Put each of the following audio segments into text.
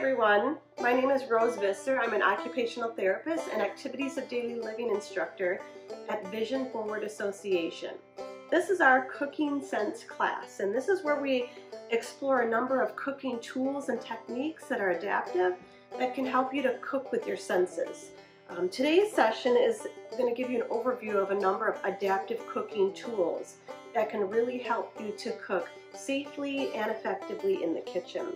everyone. My name is Rose Visser. I'm an occupational therapist and activities of daily living instructor at Vision Forward Association. This is our Cooking Sense class, and this is where we explore a number of cooking tools and techniques that are adaptive that can help you to cook with your senses. Um, today's session is going to give you an overview of a number of adaptive cooking tools that can really help you to cook safely and effectively in the kitchen.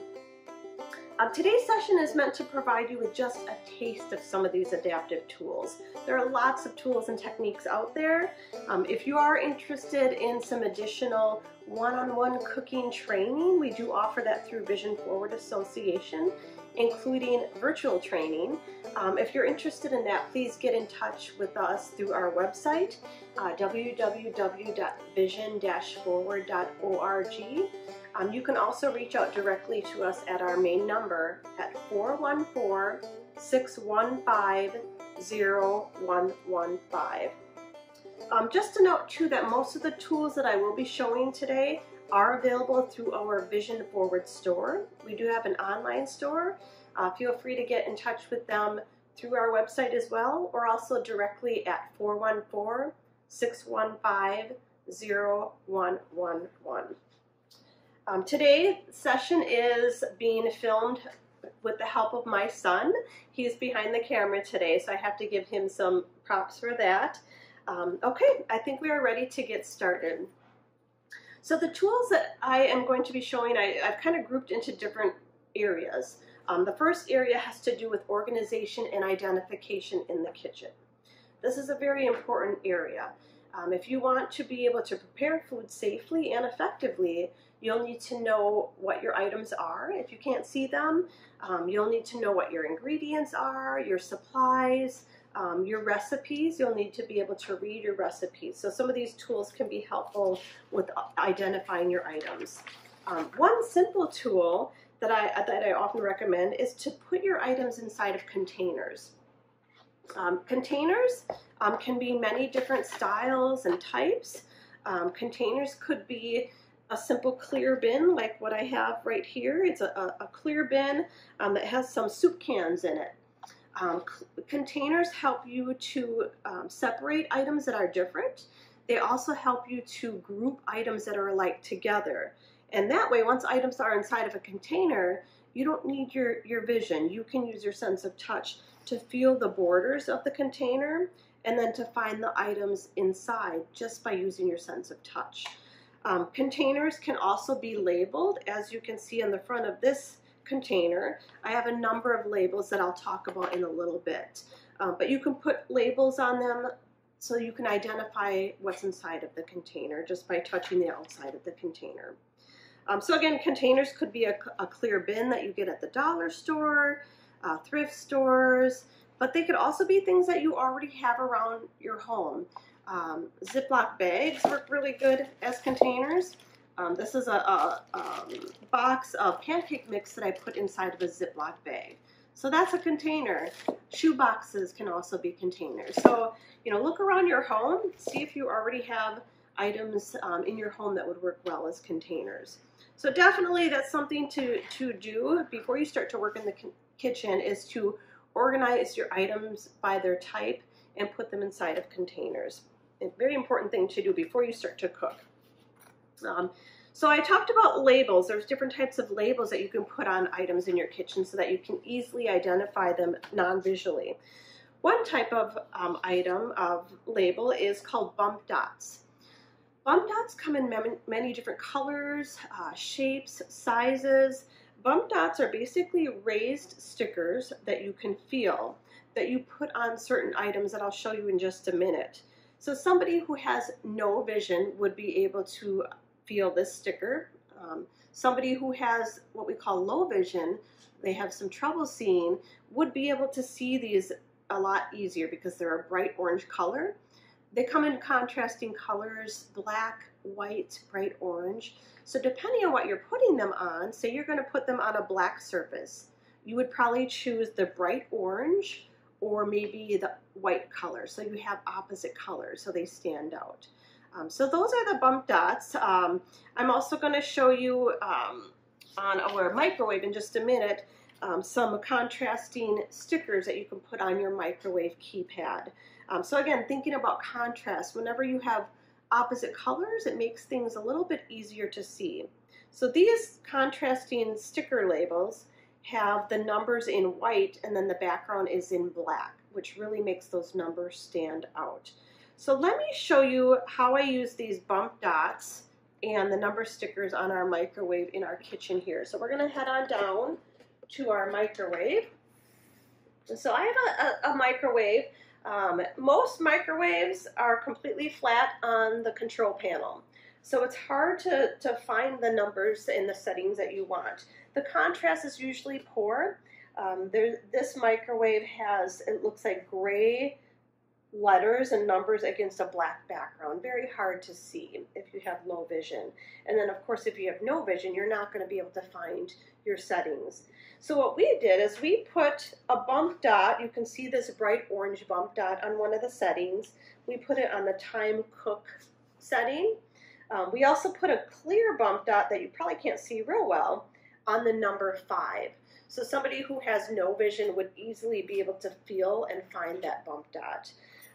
Um, today's session is meant to provide you with just a taste of some of these adaptive tools. There are lots of tools and techniques out there. Um, if you are interested in some additional one-on-one -on -one cooking training, we do offer that through Vision Forward Association, including virtual training. Um, if you're interested in that, please get in touch with us through our website, uh, www.vision-forward.org. Um, you can also reach out directly to us at our main number at 414-615-0115. Um, just to note too that most of the tools that I will be showing today are available through our Vision Forward store. We do have an online store. Uh, feel free to get in touch with them through our website as well or also directly at 414 615 0111. Um, today's session is being filmed with the help of my son. He's behind the camera today, so I have to give him some props for that. Um, okay, I think we are ready to get started. So the tools that I am going to be showing, I, have kind of grouped into different areas. Um, the first area has to do with organization and identification in the kitchen. This is a very important area. Um, if you want to be able to prepare food safely and effectively, You'll need to know what your items are if you can't see them. Um, you'll need to know what your ingredients are, your supplies, um, your recipes. You'll need to be able to read your recipes. So some of these tools can be helpful with identifying your items. Um, one simple tool that I, that I often recommend is to put your items inside of containers. Um, containers um, can be many different styles and types. Um, containers could be a simple clear bin like what I have right here. It's a, a, a clear bin um, that has some soup cans in it. Um, containers help you to um, separate items that are different. They also help you to group items that are alike together. And that way, once items are inside of a container, you don't need your, your vision. You can use your sense of touch to feel the borders of the container and then to find the items inside just by using your sense of touch. Um, containers can also be labeled, as you can see on the front of this container. I have a number of labels that I'll talk about in a little bit. Um, but you can put labels on them so you can identify what's inside of the container just by touching the outside of the container. Um, so again, containers could be a, a, clear bin that you get at the dollar store, uh, thrift stores, but they could also be things that you already have around your home. Um, Ziploc bags work really good as containers. Um, this is a, a, um, box of pancake mix that I put inside of a Ziploc bag. So that's a container. Shoe boxes can also be containers. So, you know, look around your home, see if you already have items um, in your home that would work well as containers. So definitely that's something to, to do before you start to work in the kitchen is to organize your items by their type and put them inside of containers a very important thing to do before you start to cook. Um, so I talked about labels. There's different types of labels that you can put on items in your kitchen so that you can easily identify them non-visually. One type of um, item of label is called bump dots. Bump dots come in many different colors, uh, shapes, sizes. Bump dots are basically raised stickers that you can feel that you put on certain items that I'll show you in just a minute. So somebody who has no vision would be able to feel this sticker. Um, somebody who has what we call low vision, they have some trouble seeing, would be able to see these a lot easier because they're a bright orange color. They come in contrasting colors, black, white, bright orange. So depending on what you're putting them on, say you're going to put them on a black surface, you would probably choose the bright orange or maybe the white color. So you have opposite colors so they stand out. Um, so those are the bump dots. Um, I'm also going to show you um, on our microwave in just a minute um, some contrasting stickers that you can put on your microwave keypad. Um, so again, thinking about contrast, whenever you have opposite colors, it makes things a little bit easier to see. So these contrasting sticker labels have the numbers in white and then the background is in black, which really makes those numbers stand out. So let me show you how I use these bump dots and the number stickers on our microwave in our kitchen here. So we're gonna head on down to our microwave. So I have a, a, a microwave. Um, most microwaves are completely flat on the control panel. So it's hard to, to find the numbers in the settings that you want. The contrast is usually poor. Um, there, this microwave has, it looks like gray letters and numbers against a black background. Very hard to see if you have low vision. And then of course if you have no vision, you're not going to be able to find your settings. So what we did is we put a bump dot, you can see this bright orange bump dot on one of the settings. We put it on the time cook setting. Um, we also put a clear bump dot that you probably can't see real well on the number five. So somebody who has no vision would easily be able to feel and find that bump dot.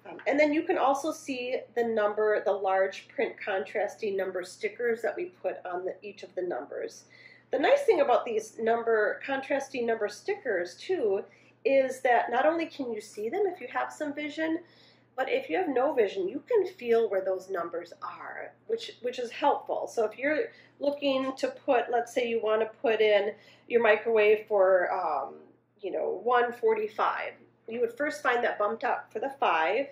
Um, and then you can also see the number, the large print contrasting number stickers that we put on the, each of the numbers. The nice thing about these number contrasting number stickers too is that not only can you see them if you have some vision, but if you have no vision, you can feel where those numbers are, which which is helpful. So if you're looking to put, let's say you want to put in your microwave for, um, you know, 145, you would first find that bump dot for the five,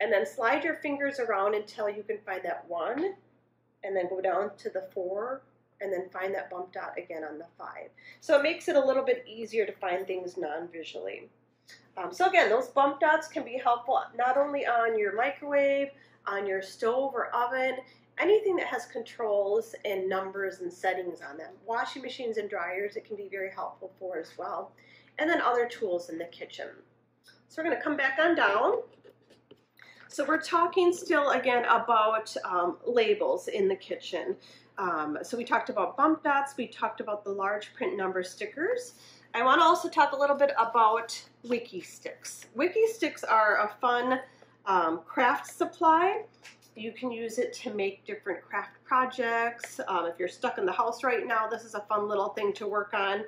and then slide your fingers around until you can find that one, and then go down to the four, and then find that bump dot again on the five. So it makes it a little bit easier to find things non-visually. Um, so again, those bump dots can be helpful not only on your microwave, on your stove or oven, anything that has controls and numbers and settings on them. Washing machines and dryers, it can be very helpful for as well. And then other tools in the kitchen. So we're going to come back on down. So we're talking still again about um, labels in the kitchen. Um, so we talked about bump dots, we talked about the large print number stickers. I want to also talk a little bit about wiki sticks. Wiki sticks are a fun um, craft supply. You can use it to make different craft projects. Um, if you're stuck in the house right now, this is a fun little thing to work on.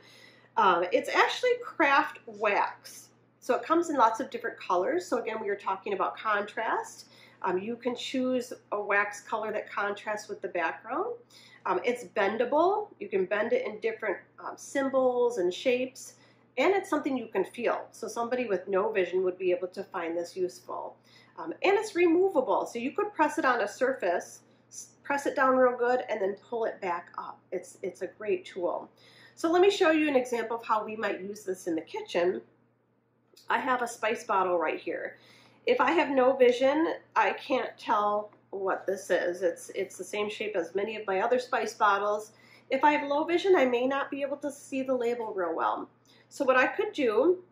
Um, it's actually craft wax. So it comes in lots of different colors. So again, we were talking about contrast. Um, you can choose a wax color that contrasts with the background. Um, it's bendable. You can bend it in different um, symbols and shapes, and it's something you can feel. So somebody with no vision would be able to find this useful. Um, and it's removable, so you could press it on a surface, press it down real good, and then pull it back up. It's, it's a great tool. So let me show you an example of how we might use this in the kitchen. I have a spice bottle right here. If I have no vision, I can't tell what this is. It's, it's the same shape as many of my other spice bottles. If I have low vision, I may not be able to see the label real well. So what I could do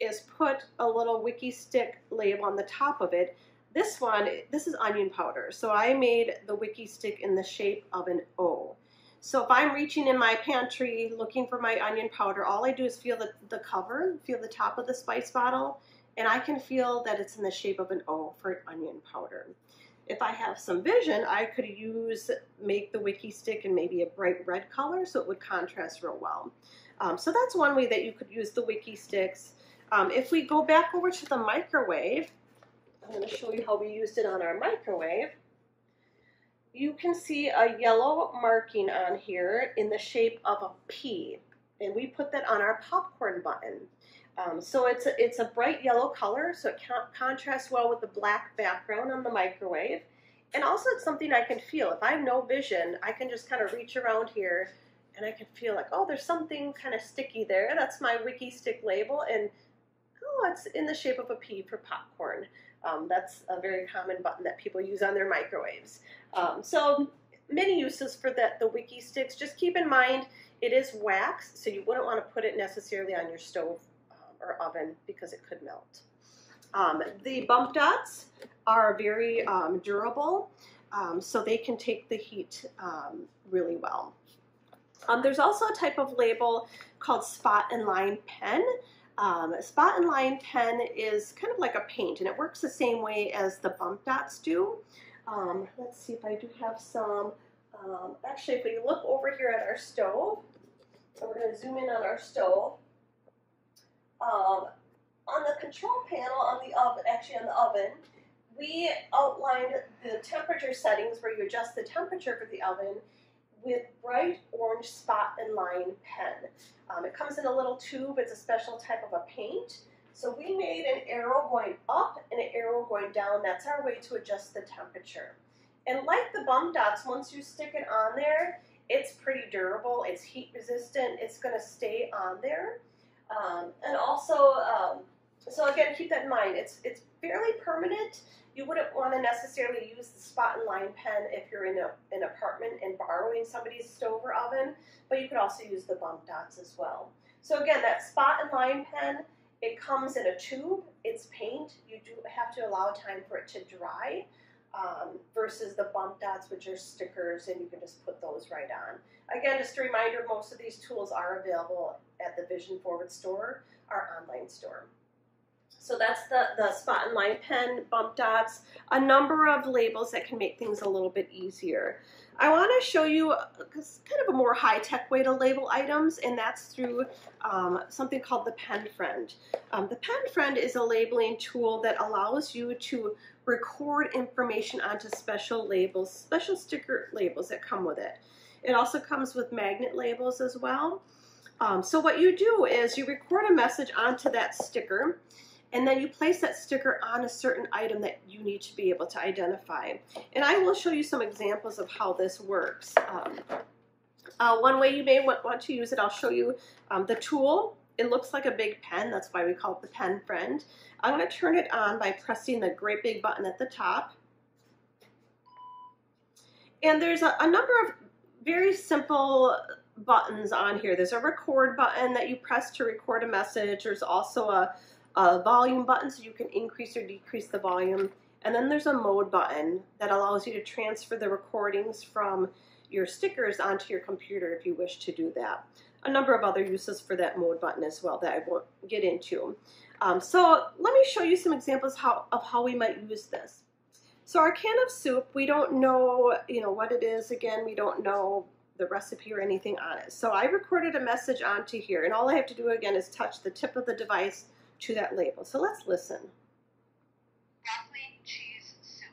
is put a little wiki stick label on the top of it. This one, this is onion powder. So I made the wiki stick in the shape of an O. So if I'm reaching in my pantry looking for my onion powder, all I do is feel the, the cover, feel the top of the spice bottle, and I can feel that it's in the shape of an O for onion powder. If I have some vision, I could use, make the wiki stick in maybe a bright red color so it would contrast real well. Um, so that's one way that you could use the wiki sticks. Um, if we go back over to the microwave, I'm going to show you how we used it on our microwave. You can see a yellow marking on here in the shape of a P, and we put that on our popcorn button. Um, so it's a, it's a bright yellow color, so it contrasts well with the black background on the microwave. And also it's something I can feel. If I have no vision, I can just kind of reach around here and I can feel like, oh, there's something kind of sticky there. That's my Wiki Stick label, and oh, it's in the shape of a P for popcorn. Um, that's a very common button that people use on their microwaves. Um, so many uses for that, the Wiki Sticks. Just keep in mind, it is wax, so you wouldn't want to put it necessarily on your stove or oven because it could melt. Um, the bump dots are very um, durable, um, so they can take the heat um, really well. Um, there's also a type of label called spot and line pen. Spot and line pen is kind of like a paint and it works the same way as the bump dots do. Let's see if I do have some. Actually, if we look over here at our stove, so we're going to zoom in on our stove. Um, on the control panel on the oven, actually on the oven, we outlined the temperature settings where you adjust the temperature for the oven with bright orange spot and line pen. Um, it comes in a little tube, it's a special type of a paint. So we made an arrow going up and an arrow going down. That's our way to adjust the temperature. And like the bump dots, once you stick it on there, it's pretty durable, it's heat resistant, it's gonna stay on there. Um, and also, um, so again, keep that in mind, it's, it's fairly permanent. You wouldn't want to necessarily use the spot and line pen if you're in a, an apartment and borrowing somebody's stove or oven, but you could also use the bump dots as well. So again, that spot and line pen, it comes in a tube, it's paint, you do have to allow time for it to dry, um, versus the bump dots, which are stickers, and you can just put those right on. Again, just a reminder, most of these tools are available at the Vision Forward store, our online store. So that's the, the spot and line pen, bump dots, a number of labels that can make things a little bit easier. I want to show you kind of a more high-tech way to label items, and that's through um, something called the Pen Friend. Um, the Pen Friend is a labeling tool that allows you to record information onto special labels, special sticker labels that come with it. It also comes with magnet labels as well. Um, so what you do is you record a message onto that sticker, and then you place that sticker on a certain item that you need to be able to identify. And I will show you some examples of how this works. Um, uh, one way you may want to use it, I'll show you um, the tool. It looks like a big pen, that's why we call it the pen friend. I'm going to turn it on by pressing the great big button at the top. And there's a, a number of very simple buttons on here. There's a record button that you press to record a message. There's also a a volume button so you can increase or decrease the volume. And then there's a mode button that allows you to transfer the recordings from your stickers onto your computer if you wish to do that. A number of other uses for that mode button as well that I won't get into. Um, so let me show you some examples how, of how we might use this. So our can of soup, we don't know, you know, what it is. Again, we don't know the recipe or anything on it. So I recorded a message onto here, and all I have to do again is touch the tip of the device to that label. So let's listen. Broccoli cheese soup.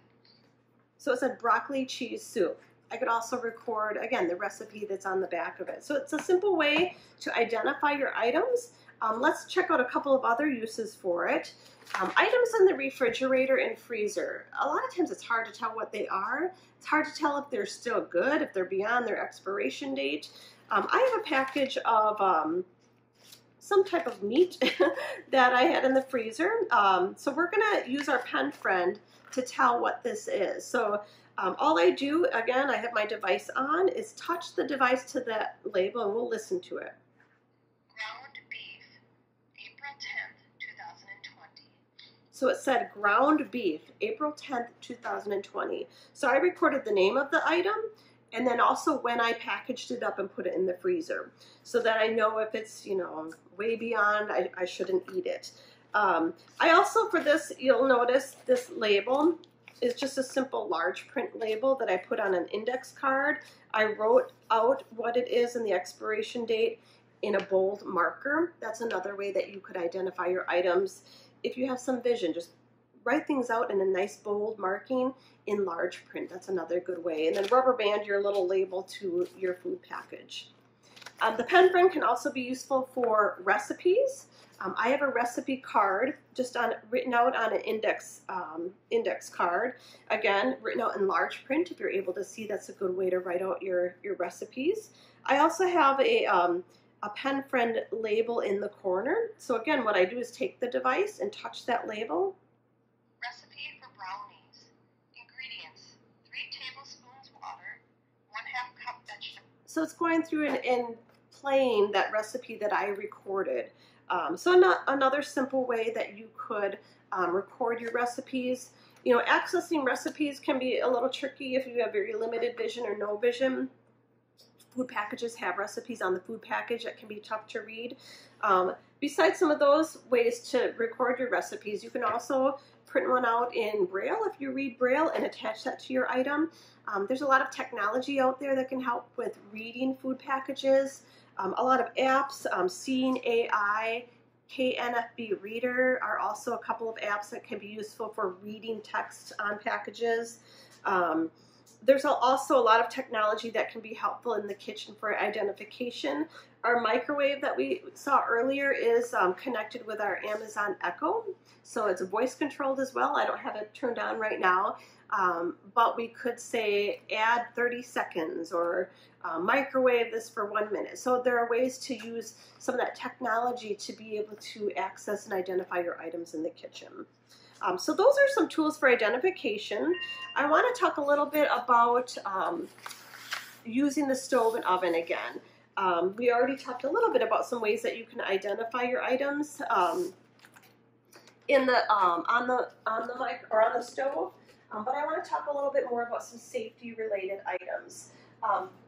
So it said broccoli cheese soup. I could also record, again, the recipe that's on the back of it. So it's a simple way to identify your items. Um, let's check out a couple of other uses for it. Um, items in the refrigerator and freezer. A lot of times it's hard to tell what they are. It's hard to tell if they're still good, if they're beyond their expiration date. Um, I have a package of um, some type of meat that I had in the freezer. Um, so we're going to use our pen friend to tell what this is. So um, all I do, again, I have my device on, is touch the device to that label and we'll listen to it. Ground beef, April 10th, 2020. So it said ground beef, April 10th, 2020. So I recorded the name of the item and then also when I packaged it up and put it in the freezer so that I know if it's, you know, way beyond, I, I shouldn't eat it. Um, I also, for this, you'll notice this label is just a simple large print label that I put on an index card. I wrote out what it is and the expiration date in a bold marker. That's another way that you could identify your items. If you have some vision, just write things out in a nice bold marking in large print. That's another good way. And then rubber band your little label to your food package. Um, the pen friend can also be useful for recipes. Um, I have a recipe card just on written out on an index um, index card. Again, written out in large print. If you're able to see, that's a good way to write out your your recipes. I also have a um, a pen friend label in the corner. So again, what I do is take the device and touch that label So it's going through and, and playing that recipe that I recorded. Um, so not, another simple way that you could um, record your recipes. You know, accessing recipes can be a little tricky if you have very limited vision or no vision. Food packages have recipes on the food package that can be tough to read. Um, besides some of those ways to record your recipes, you can also print one out in Braille if you read Braille and attach that to your item. Um, there's a lot of technology out there that can help with reading food packages. Um, a lot of apps, um, Seeing AI, KNFB Reader are also a couple of apps that can be useful for reading text on packages. Um, there's also a lot of technology that can be helpful in the kitchen for identification. Our microwave that we saw earlier is um, connected with our Amazon Echo, so it's voice controlled as well. I don't have it turned on right now, um, but we could say add 30 seconds or uh, microwave this for one minute. So there are ways to use some of that technology to be able to access and identify your items in the kitchen. Um, so those are some tools for identification. I want to talk a little bit about um, using the stove and oven again. Um, we already talked a little bit about some ways that you can identify your items um, in the um, on the on the mic or on the stove. Um, but I want to talk a little bit more about some safety related items.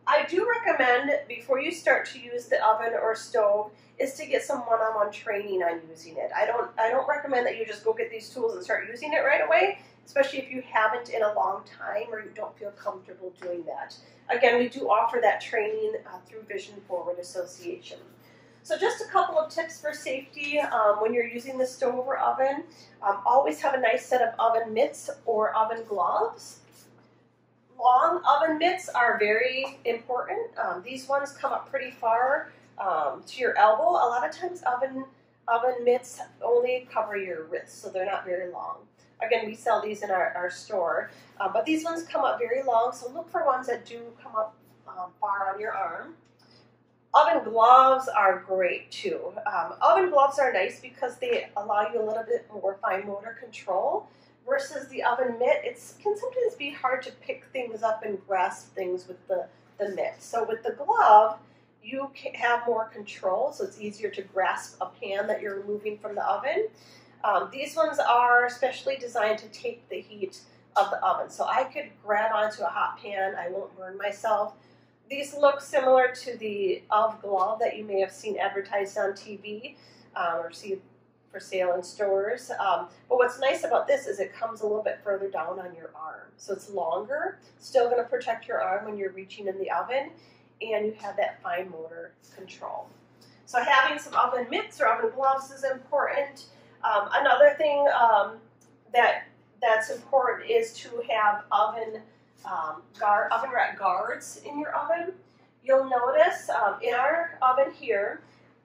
I do recommend before you start to use the oven or stove is to get some one-on-one training on using it. I don't I don't recommend that you just go get these tools and start using it right away, especially if you haven't in a long time or you don't feel comfortable doing that. Again, we do offer that training uh, through Vision Forward Association. So just a couple of tips for safety um, when you're using the stove or oven. Um, always have a nice set of oven mitts or oven gloves long oven mitts are very important. Um, these ones come up pretty far um, to your elbow. A lot of times oven oven mitts only cover your wrist, so they're not very long. Again, we sell these in our, our store, uh, but these ones come up very long, so look for ones that do come up um, far on your arm. Oven gloves are great too. Um, oven gloves are nice because they allow you a little bit more fine motor control versus the oven mitt, it can sometimes be hard to pick things up and grasp things with the, the mitt. So with the glove, you have more control, so it's easier to grasp a pan that you're removing from the oven. Um, these ones are specially designed to take the heat of the oven. So I could grab onto a hot pan, I won't burn myself. These look similar to the Ove Glove that you may have seen advertised on TV um, or see for sale in stores. Um, but what's nice about this is it comes a little bit further down on your arm. So it's longer, still going to protect your arm when you're reaching in the oven, and you have that fine motor control. So having some oven mitts or oven gloves is important. Um, another thing um, that that's important is to have oven um, guard, oven rack guards in your oven. You'll notice um, in our oven here,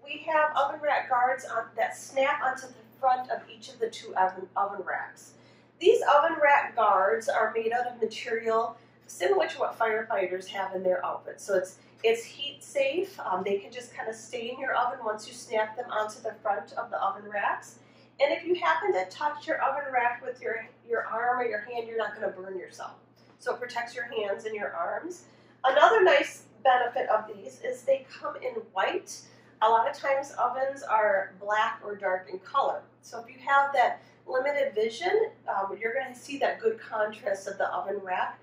we have oven rack guards on, that snap onto the front of each of the two oven, oven racks. These oven rack guards are made out of material similar to what firefighters have in their outfits. So it's it's heat safe. Um, they can just kind of stay in your oven once you snap them onto the front of the oven racks. And if you happen to touch your oven rack with your, your arm or your hand, you're not going to burn yourself. So it protects your hands and your arms. Another nice benefit of these is they come in white a lot of times ovens are black or dark in color. So if you have that limited vision, um, you're going to see that good contrast of the oven rack.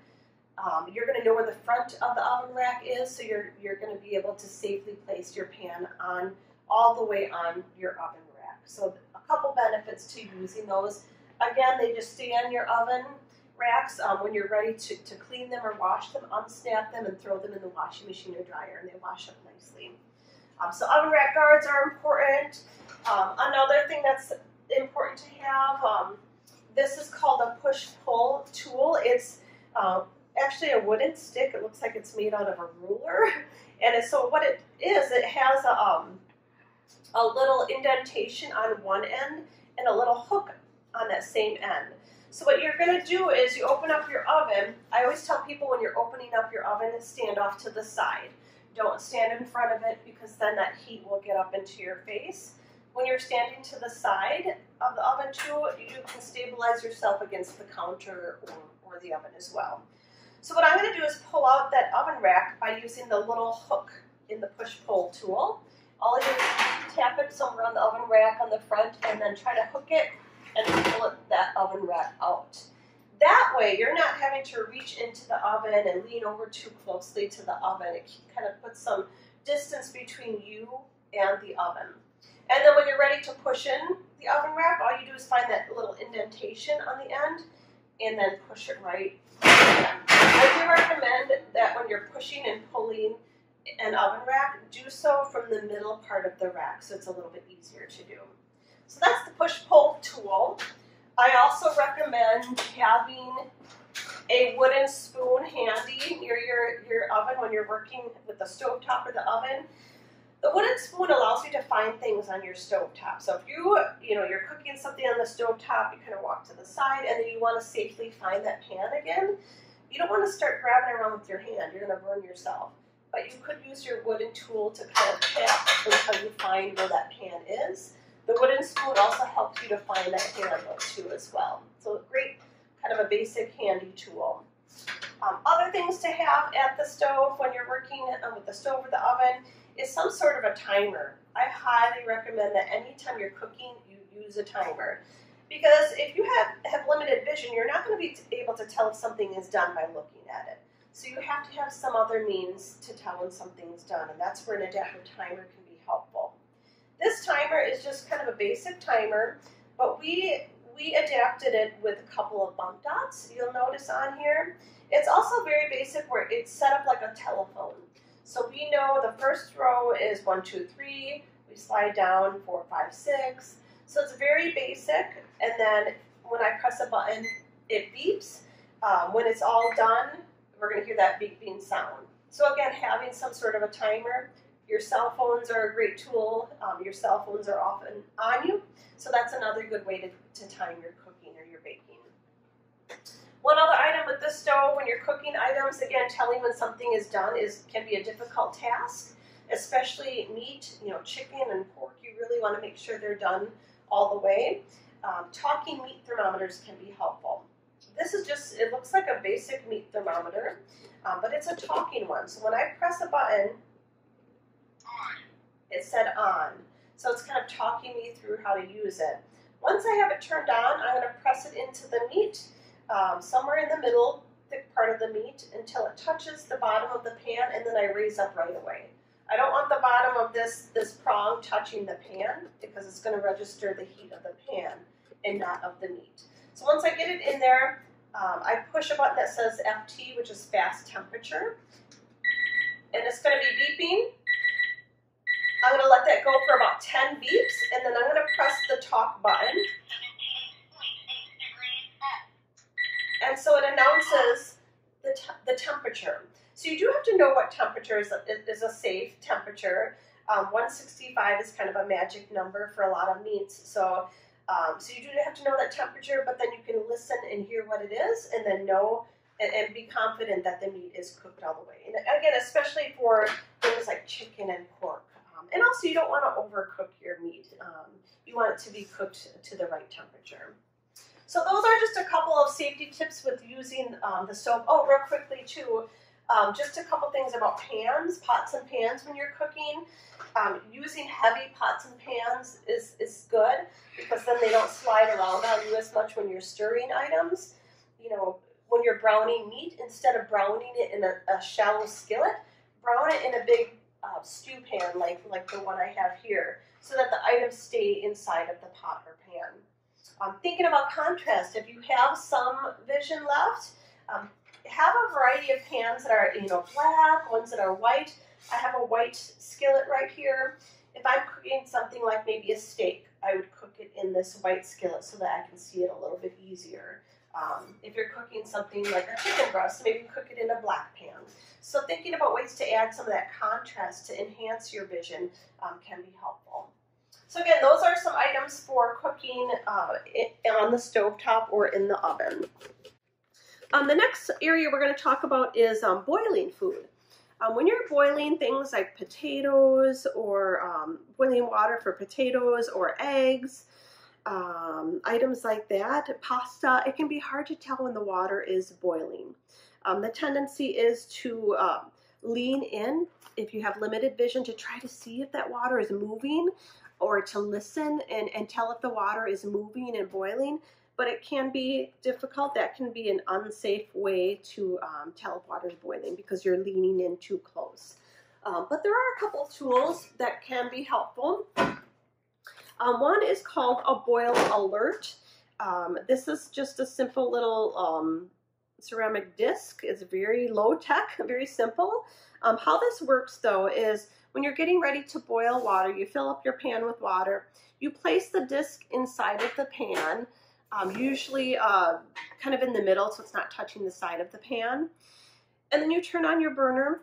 Um, you're going to know where the front of the oven rack is, so you're, you're going to be able to safely place your pan on all the way on your oven rack. So a couple benefits to using those. Again, they just stay on your oven racks um, when you're ready to, to clean them or wash them, unsnap them and throw them in the washing machine or dryer and they wash up nicely. Um, so oven rack guards are important. Um, another thing that's important to have, um, this is called a push-pull tool. It's uh, actually a wooden stick. It looks like it's made out of a ruler. And so what it is, it has a, um, a little indentation on one end and a little hook on that same end. So what you're going to do is you open up your oven. I always tell people when you're opening up your oven, stand off to the side. Don't stand in front of it because then that heat will get up into your face. When you're standing to the side of the oven too, you can stabilize yourself against the counter or, or the oven as well. So what I'm going to do is pull out that oven rack by using the little hook in the push-pull tool. All I do is tap it somewhere on the oven rack on the front and then try to hook it and pull it, that oven rack out. That way, you're not having to reach into the oven and lean over too closely to the oven. It kind of puts some distance between you and the oven. And then when you're ready to push in the oven rack, all you do is find that little indentation on the end and then push it right. I do recommend that when you're pushing and pulling an oven rack, do so from the middle part of the rack so it's a little bit easier to do. So that's the push-pull tool. I also recommend having a wooden spoon handy near your, your oven when you're working with the stove top or the oven. The wooden spoon allows you to find things on your stove top. So if you, you know, you're cooking something on the stove top, you kind of walk to the side and then you want to safely find that pan again, you don't want to start grabbing around with your hand. You're going to burn yourself. But you could use your wooden tool to kind of tap until you find where that pan is. The wooden spoon also helps you to find that handle too as well. So great, kind of a basic handy tool. Um, other things to have at the stove when you're working um, with the stove or the oven is some sort of a timer. I highly recommend that anytime you're cooking, you use a timer. Because if you have, have limited vision, you're not going to be able to tell if something is done by looking at it. So you have to have some other means to tell when something's done, and that's where an adaptive timer can. This timer is just kind of a basic timer, but we we adapted it with a couple of bump dots. You'll notice on here. It's also very basic where it's set up like a telephone. So we know the first row is one, two, three. We slide down four, five, six. So it's very basic. And then when I press a button, it beeps. Um, when it's all done, we're going to hear that beeping sound. So again, having some sort of a timer your cell phones are a great tool. Um, your cell phones are often on you, so that's another good way to, to time your cooking or your baking. One other item with the stove, when you're cooking items, again, telling when something is done is can be a difficult task, especially meat, you know, chicken and pork. You really want to make sure they're done all the way. Um, talking meat thermometers can be helpful. This is just, it looks like a basic meat thermometer, um, but it's a talking one. So when I press a button, it said on. So it's kind of talking me through how to use it. Once I have it turned on, I'm going to press it into the meat, um, somewhere in the middle, thick part of the meat, until it touches the bottom of the pan, and then I raise up right away. I don't want the bottom of this, this prong touching the pan because it's going to register the heat of the pan and not of the meat. So once I get it in there, um, I push a button that says FT, which is fast temperature, and it's going to be beeping I'm to let that go for about 10 beeps, and then I'm going to press the talk button. And so it announces the, the temperature. So you do have to know what temperature is a, is a safe temperature. Um, 165 is kind of a magic number for a lot of meats. So, um, so you do have to know that temperature, but then you can listen and hear what it is, and then know and, and be confident that the meat is cooked all the way. And again, especially for things like chicken and pork. Also, you don't want to overcook your meat. Um, you want it to be cooked to the right temperature. So those are just a couple of safety tips with using um, the soap. Oh, real quickly too, um, just a couple things about pans, pots and pans when you're cooking. Um, using heavy pots and pans is, is good because then they don't slide around on you as much when you're stirring items. You know, when you're browning meat, instead of browning it in a, a shallow skillet, brown it in a big uh, stew pan like, like the one I have here so that the items stay inside of the pot or pan. Um, thinking about contrast, if you have some vision left, um, have a variety of pans that are you know black, ones that are white. I have a white skillet right here. If I'm cooking something like maybe a steak, I would cook it in this white skillet so that I can see it a little bit easier. Um, if you're cooking something like a chicken breast, maybe cook it in a black pan. So thinking about ways to add some of that contrast to enhance your vision um, can be helpful. So again, those are some items for cooking uh, on the stove top or in the oven. Um, the next area we're going to talk about is um, boiling food. Um, when you're boiling things like potatoes or um, boiling water for potatoes or eggs, um, items like that, pasta, it can be hard to tell when the water is boiling. Um, the tendency is to um, lean in if you have limited vision to try to see if that water is moving or to listen and, and tell if the water is moving and boiling. but it can be difficult. That can be an unsafe way to um, tell if water is boiling because you're leaning in too close. Um, but there are a couple tools that can be helpful. Um, one is called a boil alert. Um, this is just a simple little um, ceramic disc. It's very low tech, very simple. Um, how this works though is when you're getting ready to boil water, you fill up your pan with water, you place the disc inside of the pan, um, usually uh, kind of in the middle so it's not touching the side of the pan. And then you turn on your burner,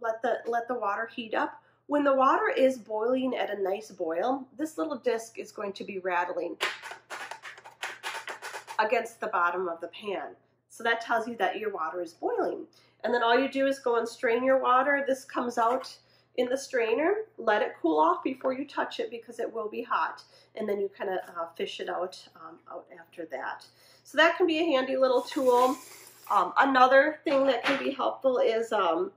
let the, let the water heat up. When the water is boiling at a nice boil, this little disc is going to be rattling against the bottom of the pan. So that tells you that your water is boiling. And then all you do is go and strain your water. This comes out in the strainer. Let it cool off before you touch it because it will be hot. And then you kind of uh, fish it out, um, out after that. So that can be a handy little tool. Um, another thing that can be helpful is um,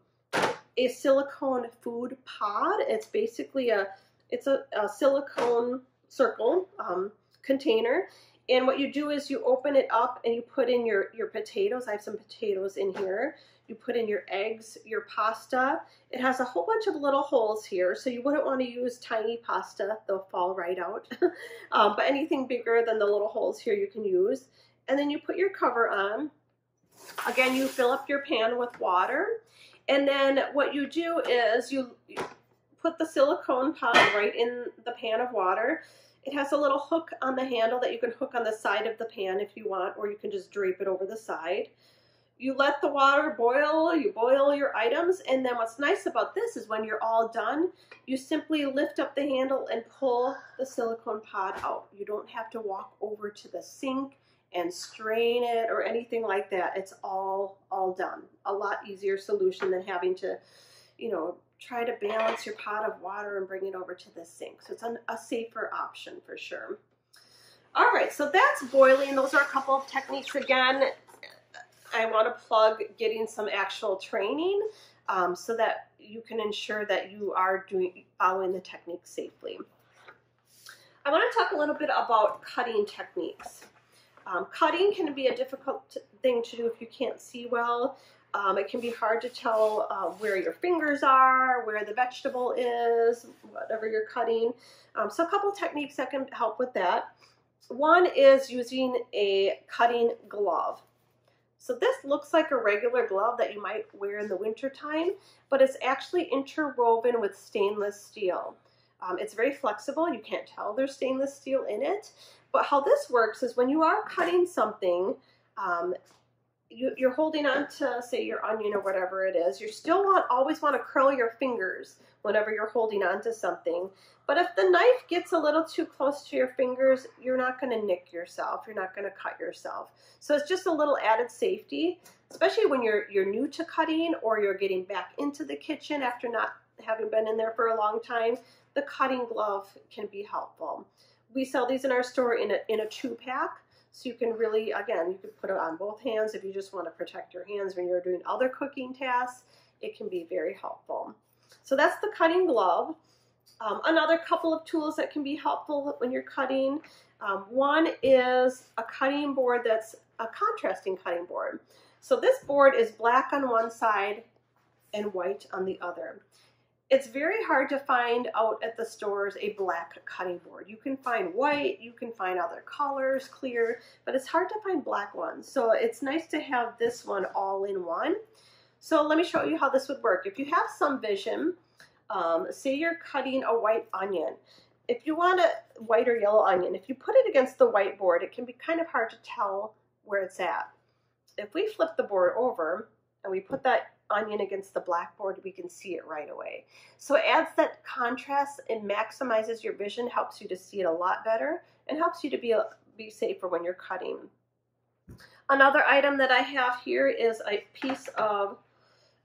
a silicone food pod. It's basically a, it's a, a silicone circle um, container and what you do is you open it up and you put in your, your potatoes. I have some potatoes in here. You put in your eggs, your pasta. It has a whole bunch of little holes here, so you wouldn't want to use tiny pasta. They'll fall right out. um, but anything bigger than the little holes here you can use. And then you put your cover on. Again, you fill up your pan with water. And then what you do is you put the silicone pod right in the pan of water. It has a little hook on the handle that you can hook on the side of the pan if you want, or you can just drape it over the side. You let the water boil, you boil your items, and then what's nice about this is when you're all done, you simply lift up the handle and pull the silicone pod out. You don't have to walk over to the sink and strain it or anything like that. It's all all done. A lot easier solution than having to, you know, try to balance your pot of water and bring it over to the sink. So it's an, a safer option for sure. All right, so that's boiling. Those are a couple of techniques. Again, I want to plug getting some actual training um, so that you can ensure that you are doing following the technique safely. I want to talk a little bit about cutting techniques. Um, cutting can be a difficult thing to do if you can't see well. Um, it can be hard to tell uh, where your fingers are, where the vegetable is, whatever you're cutting. Um, so a couple techniques that can help with that. One is using a cutting glove. So this looks like a regular glove that you might wear in the wintertime, but it's actually interwoven with stainless steel. Um, it's very flexible. You can't tell there's stainless steel in it. But how this works is when you are cutting something, um, you, you're holding on to, say, your onion or whatever it is, you still want always want to curl your fingers whenever you're holding on to something. But if the knife gets a little too close to your fingers, you're not going to nick yourself. You're not going to cut yourself. So it's just a little added safety, especially when you're you're new to cutting or you're getting back into the kitchen after not having been in there for a long time. The cutting glove can be helpful. We sell these in our store in a in a two pack. So you can really, again, you could put it on both hands if you just want to protect your hands when you're doing other cooking tasks. It can be very helpful. So that's the cutting glove. Um, another couple of tools that can be helpful when you're cutting. Um, one is a cutting board that's a contrasting cutting board. So this board is black on one side and white on the other. It's very hard to find out at the stores a black cutting board. You can find white, you can find other colors, clear, but it's hard to find black ones. So it's nice to have this one all in one. So let me show you how this would work. If you have some vision, um, say you're cutting a white onion. If you want a white or yellow onion, if you put it against the whiteboard, it can be kind of hard to tell where it's at. If we flip the board over and we put that onion against the blackboard, we can see it right away. So it adds that contrast and maximizes your vision, helps you to see it a lot better, and helps you to be, be safer when you're cutting. Another item that I have here is a piece of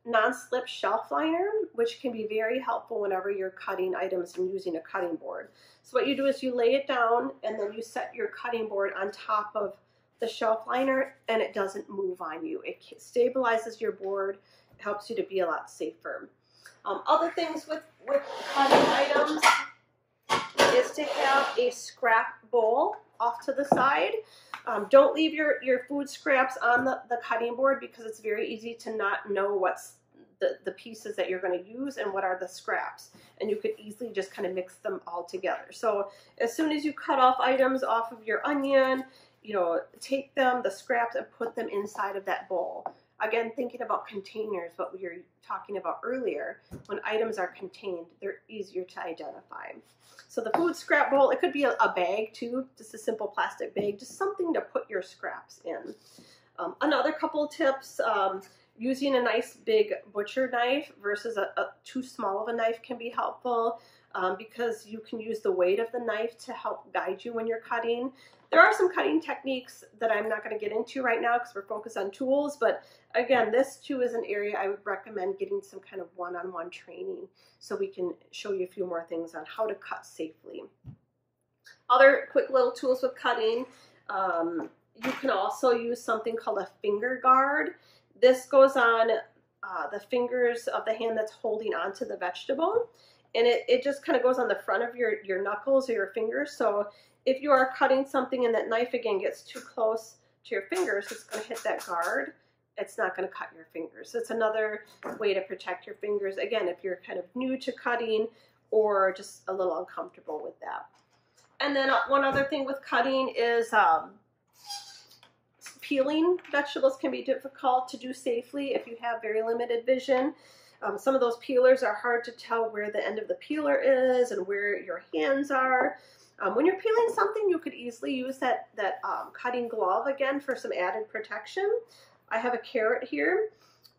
non-slip shelf liner, which can be very helpful whenever you're cutting items and using a cutting board. So what you do is you lay it down and then you set your cutting board on top of the shelf liner and it doesn't move on you. It stabilizes your board helps you to be a lot safer. Um, other things with, with cutting items is to have a scrap bowl off to the side. Um, don't leave your, your food scraps on the, the cutting board because it's very easy to not know what's the, the pieces that you're going to use and what are the scraps. And you could easily just kind of mix them all together. So as soon as you cut off items off of your onion, you know, take them, the scraps, and put them inside of that bowl. Again, thinking about containers, what we were talking about earlier, when items are contained, they're easier to identify. So the food scrap bowl, it could be a, a bag too, just a simple plastic bag, just something to put your scraps in. Um, another couple tips, um, using a nice big butcher knife versus a, a, too small of a knife can be helpful um, because you can use the weight of the knife to help guide you when you're cutting. There are some cutting techniques that I'm not going to get into right now because we're focused on tools, but again, this too is an area I would recommend getting some kind of one-on-one -on -one training so we can show you a few more things on how to cut safely. Other quick little tools with cutting, um, you can also use something called a finger guard. This goes on uh, the fingers of the hand that's holding onto the vegetable and it, it just kind of goes on the front of your, your knuckles or your fingers. So if you are cutting something and that knife again gets too close to your fingers, it's going to hit that guard. It's not going to cut your fingers. It's another way to protect your fingers. Again, if you're kind of new to cutting or just a little uncomfortable with that. And then uh, one other thing with cutting is um, peeling vegetables can be difficult to do safely if you have very limited vision. Um, some of those peelers are hard to tell where the end of the peeler is and where your hands are. Um, when you're peeling something, you could easily use that, that um, cutting glove again for some added protection. I have a carrot here.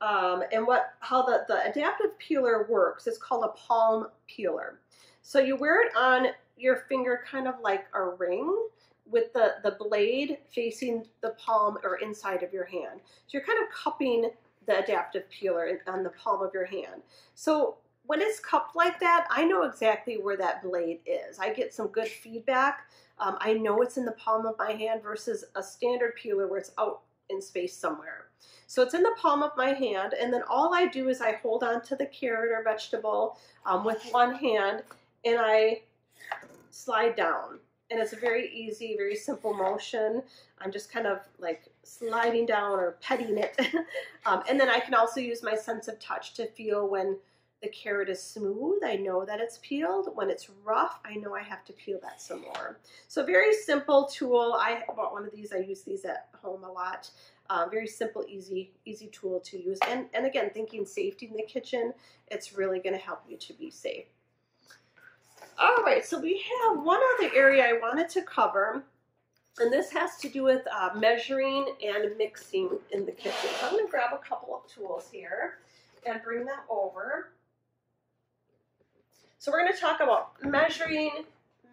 Um, and what how the, the adaptive peeler works is called a palm peeler. So you wear it on your finger kind of like a ring with the, the blade facing the palm or inside of your hand. So you're kind of cupping the adaptive peeler on the palm of your hand. So when it's cupped like that, I know exactly where that blade is. I get some good feedback. Um, I know it's in the palm of my hand versus a standard peeler where it's out in space somewhere. So it's in the palm of my hand, and then all I do is I hold on to the carrot or vegetable um, with one hand, and I slide down. And it's a very easy, very simple motion. I'm just kind of like sliding down or petting it. um, and then I can also use my sense of touch to feel when the carrot is smooth, I know that it's peeled. When it's rough, I know I have to peel that some more. So very simple tool. I bought one of these. I use these at home a lot. Uh, very simple, easy, easy tool to use. And, and again, thinking safety in the kitchen, it's really going to help you to be safe. All right, so we have one other area I wanted to cover, and this has to do with uh, measuring and mixing in the kitchen. So I'm going to grab a couple of tools here and bring them over. So we're going to talk about measuring,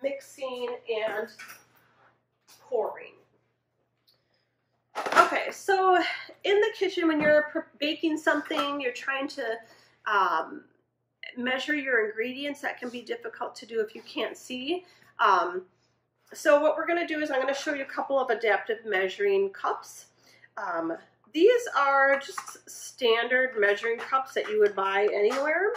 mixing, and pouring. Okay, so in the kitchen, when you're baking something, you're trying to um, measure your ingredients. That can be difficult to do if you can't see. Um, so what we're going to do is I'm going to show you a couple of adaptive measuring cups. Um, these are just standard measuring cups that you would buy anywhere.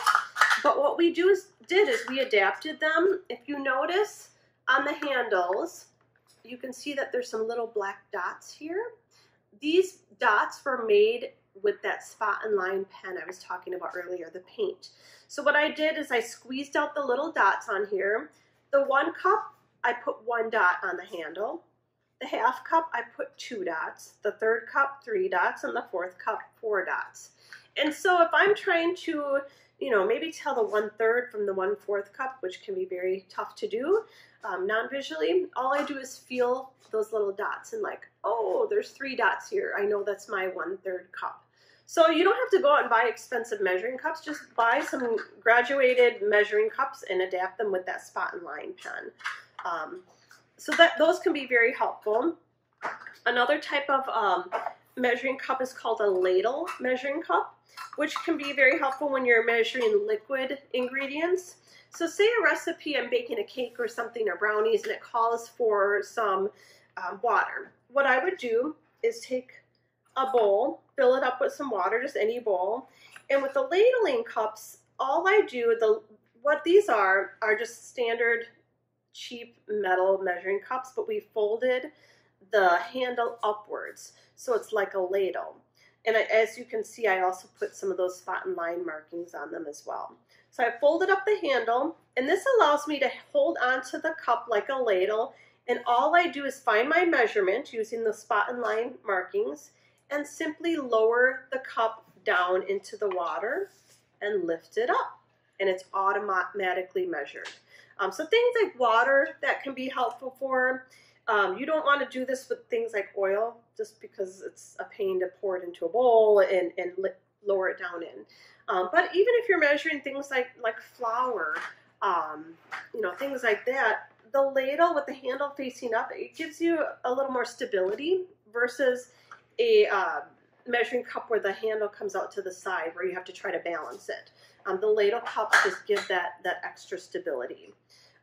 But what we do is, did is we adapted them. If you notice on the handles, you can see that there's some little black dots here. These dots were made with that spot and line pen I was talking about earlier, the paint. So what I did is I squeezed out the little dots on here. The one cup, I put one dot on the handle. The half cup, I put two dots. The third cup, three dots. And the fourth cup, four dots. And so if I'm trying to you know, maybe tell the one third from the one fourth cup, which can be very tough to do um, non-visually. All I do is feel those little dots and like, oh, there's three dots here. I know that's my one third cup. So you don't have to go out and buy expensive measuring cups. Just buy some graduated measuring cups and adapt them with that spot and line pen. Um, so that those can be very helpful. Another type of um, measuring cup is called a ladle measuring cup which can be very helpful when you're measuring liquid ingredients. So say a recipe, I'm baking a cake or something or brownies and it calls for some um, water. What I would do is take a bowl, fill it up with some water, just any bowl, and with the ladling cups, all I do, the what these are, are just standard cheap metal measuring cups, but we folded the handle upwards. So it's like a ladle. And I, as you can see, I also put some of those spot and line markings on them as well. So I folded up the handle, and this allows me to hold onto the cup like a ladle. And all I do is find my measurement using the spot and line markings and simply lower the cup down into the water and lift it up. And it's automatically measured. Um, so things like water that can be helpful for. Um, you don't want to do this with things like oil just because it's a pain to pour it into a bowl and, and lower it down in. Um, but even if you're measuring things like, like flour, um, you know, things like that, the ladle with the handle facing up, it gives you a little more stability versus a uh, measuring cup where the handle comes out to the side where you have to try to balance it. Um, the ladle cups just give that, that extra stability.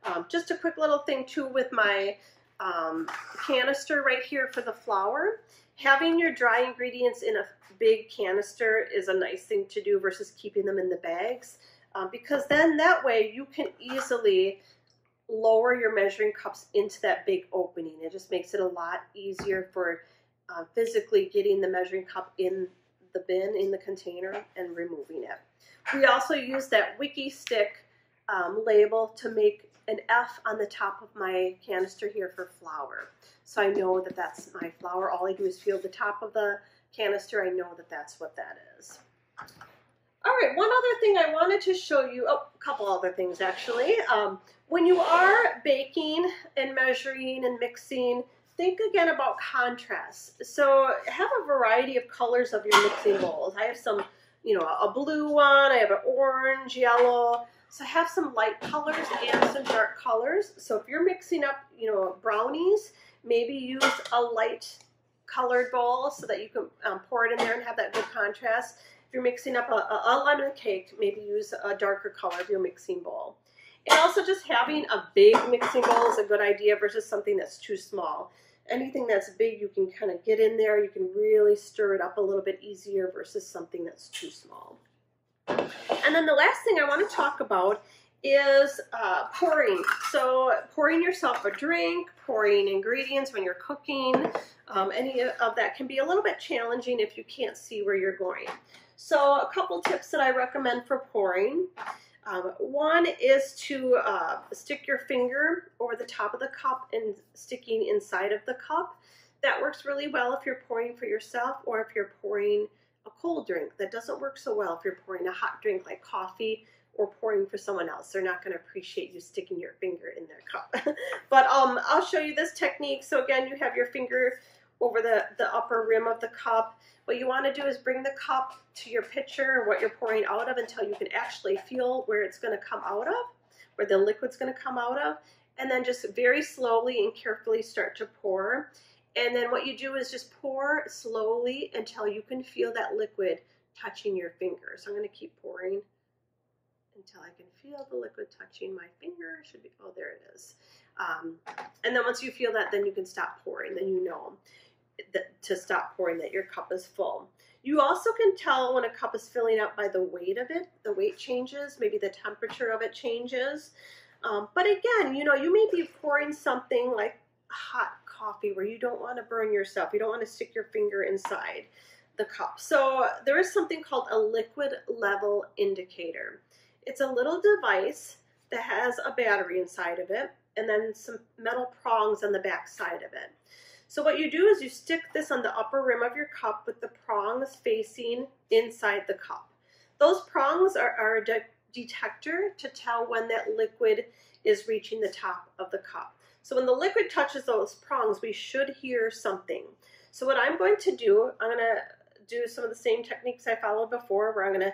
Um, just a quick little thing too with my um, canister right here for the flour. Having your dry ingredients in a big canister is a nice thing to do versus keeping them in the bags um, because then that way you can easily lower your measuring cups into that big opening. It just makes it a lot easier for uh, physically getting the measuring cup in the bin, in the container, and removing it. We also use that Wikki Stick um, label to make an F on the top of my canister here for flour. So I know that that's my flour. All I do is feel the top of the canister. I know that that's what that is. All right, one other thing I wanted to show you, oh, a couple other things actually. Um, when you are baking and measuring and mixing, think again about contrast. So have a variety of colors of your mixing bowls. I have some, you know, a blue one, I have an orange, yellow. So I have some light colors and some dark colors. So if you're mixing up, you know, brownies, maybe use a light colored bowl so that you can um, pour it in there and have that good contrast. If you're mixing up a, a, lemon cake, maybe use a darker color of your mixing bowl. And also just having a big mixing bowl is a good idea versus something that's too small. Anything that's big, you can kind of get in there. You can really stir it up a little bit easier versus something that's too small. And then the last thing I want to talk about is uh, pouring. So pouring yourself a drink, pouring ingredients when you're cooking, um, any of that can be a little bit challenging if you can't see where you're going. So a couple tips that I recommend for pouring. Um, one is to uh, stick your finger over the top of the cup and sticking inside of the cup. That works really well if you're pouring for yourself or if you're pouring a cold drink. That doesn't work so well if you're pouring a hot drink like coffee or pouring for someone else. They're not going to appreciate you sticking your finger in their cup. but um, I'll show you this technique. So again, you have your finger over the, the upper rim of the cup. What you want to do is bring the cup to your pitcher, what you're pouring out of, until you can actually feel where it's going to come out of, where the liquid's going to come out of, and then just very slowly and carefully start to pour. And then what you do is just pour slowly until you can feel that liquid touching your finger. So I'm going to keep pouring until I can feel the liquid touching my finger. Should be, oh, there it is. Um, and then once you feel that, then you can stop pouring. Then you know to stop pouring that your cup is full. You also can tell when a cup is filling up by the weight of it. The weight changes, maybe the temperature of it changes. Um, but again, you know, you may be pouring something like hot coffee where you don't want to burn yourself. You don't want to stick your finger inside the cup. So there is something called a liquid level indicator. It's a little device that has a battery inside of it and then some metal prongs on the back side of it. So what you do is you stick this on the upper rim of your cup with the prongs facing inside the cup. Those prongs are, are a de detector to tell when that liquid is reaching the top of the cup. So when the liquid touches those prongs, we should hear something. So what I'm going to do, I'm going to do some of the same techniques I followed before where I'm going to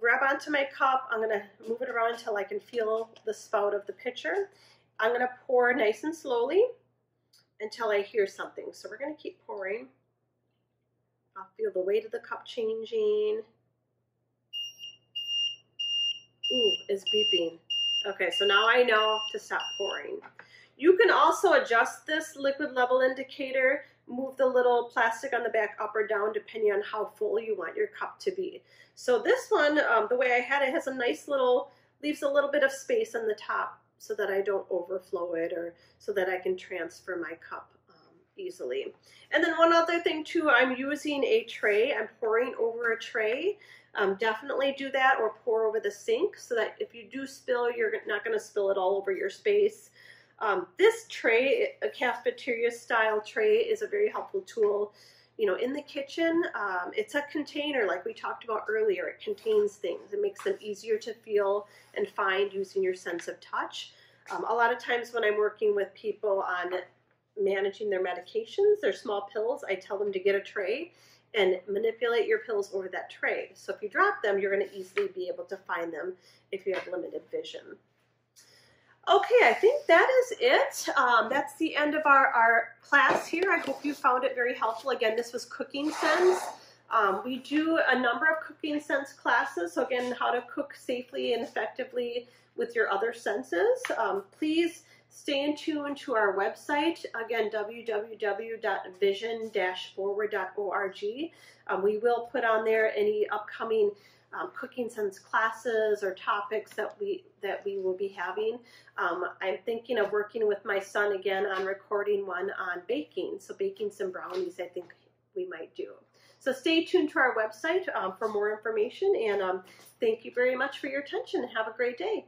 grab onto my cup, I'm going to move it around until I can feel the spout of the pitcher. I'm going to pour nice and slowly until I hear something. So we're going to keep pouring. I'll feel the weight of the cup changing. Ooh, it's beeping. Okay, so now I know to stop pouring. You can also adjust this liquid level indicator, move the little plastic on the back up or down depending on how full you want your cup to be. So this one, um, the way I had it, has a nice little, leaves a little bit of space on the top so that I don't overflow it or so that I can transfer my cup um, easily. And then one other thing too, I'm using a tray. I'm pouring over a tray. Um, definitely do that or pour over the sink so that if you do spill, you're not going to spill it all over your space. Um, this tray, a cafeteria style tray, is a very helpful tool. You know, in the kitchen, um, it's a container like we talked about earlier. It contains things. It makes them easier to feel and find using your sense of touch. Um, a lot of times when I'm working with people on managing their medications, their small pills, I tell them to get a tray and manipulate your pills over that tray. So if you drop them, you're going to easily be able to find them if you have limited vision. Okay, I think that is it. Um, that's the end of our, our class here. I hope you found it very helpful. Again, this was Cooking Sense. Um, we do a number of Cooking Sense classes. So again, how to cook safely and effectively with your other senses. Um, please stay in tune to our website, again, www.vision-forward.org. Um, we will put on there any upcoming um, cooking sense classes or topics that we that we will be having. Um, I'm thinking of working with my son again on recording one on baking. So baking some brownies, I think we might do. So stay tuned to our website um, for more information and um, thank you very much for your attention and have a great day.